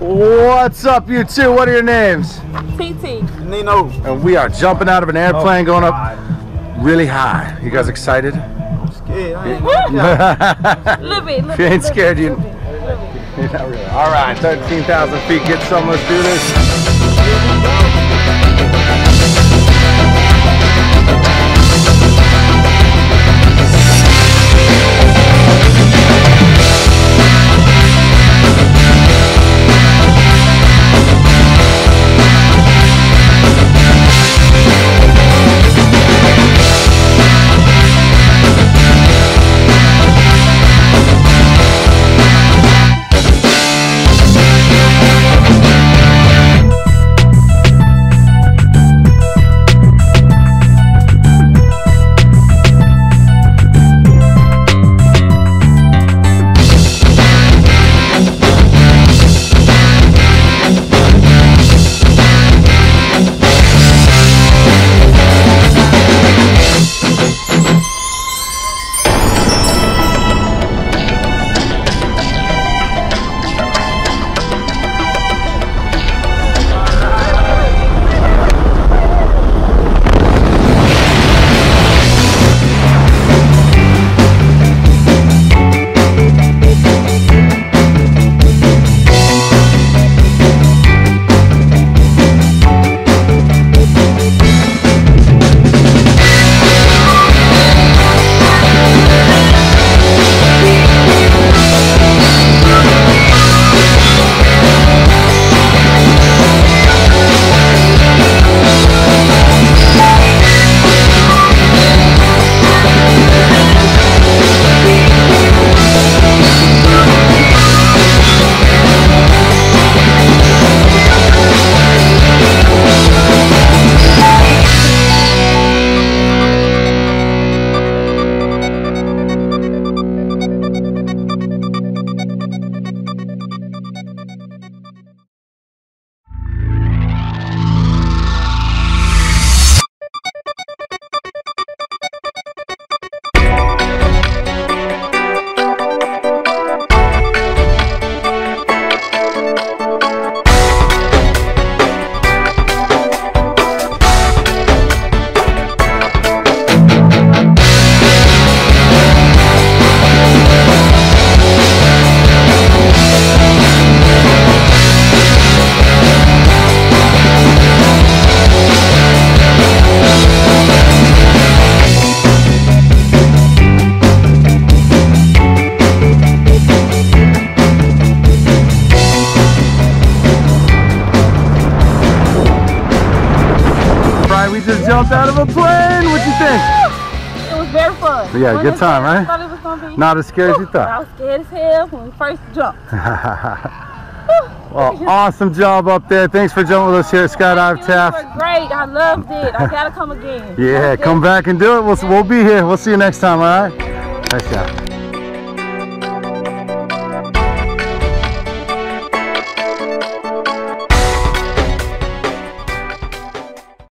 What's up, you two? What are your names? TT. Nino. And we are jumping out of an airplane going up really high. You guys excited? I'm Scared. I ain't A little bit. If you ain't scared, you. You're not really. All right, 13,000 feet. Get some. Let's do this. Just jumped out of a plane. What'd you think? It was very fun. Yeah, Fun good time, right? I thought it was gonna be. Not as scary as you thought. I was scared as hell when we first jumped. well, awesome job up there. Thanks for jumping with us here at Skydive You were great. I loved it. I gotta come again. Yeah, come back and do it. We'll, we'll be here. We'll see you next time, all right? Nice job.